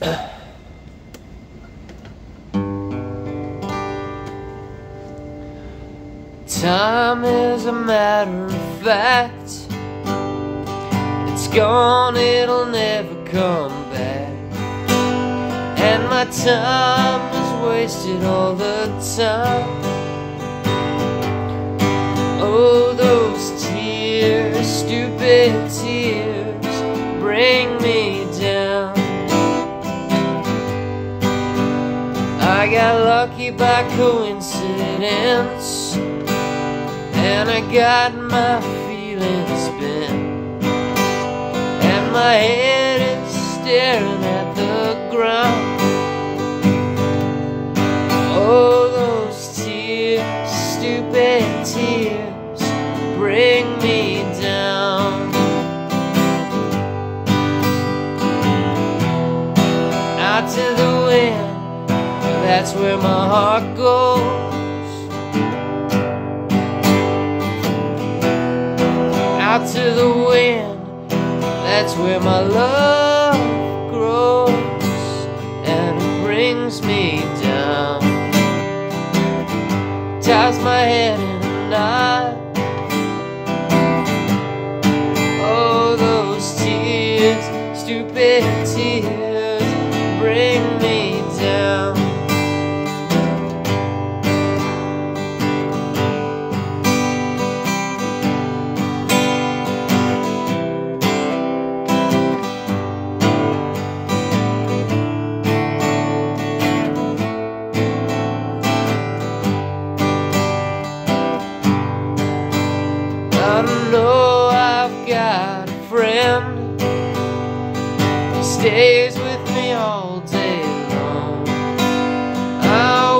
Time is a matter of fact. It's gone, it'll never come back. And my time is wasted all the time. Got lucky by coincidence. And I got my feelings bent And my head is staring at the ground Oh, those tears, stupid tears Bring me down Out to the That's where my heart goes out to the wind. That's where my love grows and it brings me down. Ties my head in a knot. Oh, those tears, stupid tears, bring me down. Stays with me all day long.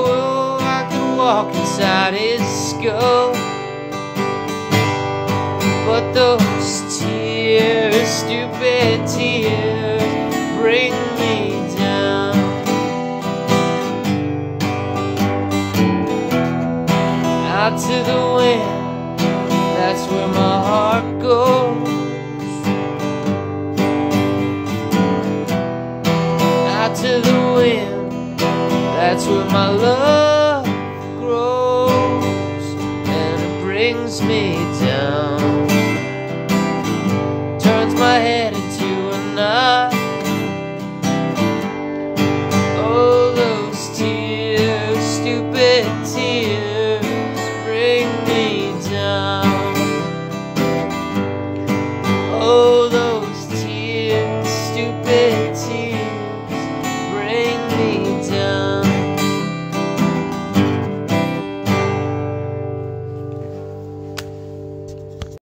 Will, I could walk inside his skull. But those tears, stupid tears Bring me down. Out to the wind that's where my heart goes. The wind, that's where my love grows, and it brings me down. Turns my head into a knot. Oh, those tears, stupid tears, bring me down. Oh, those tears, stupid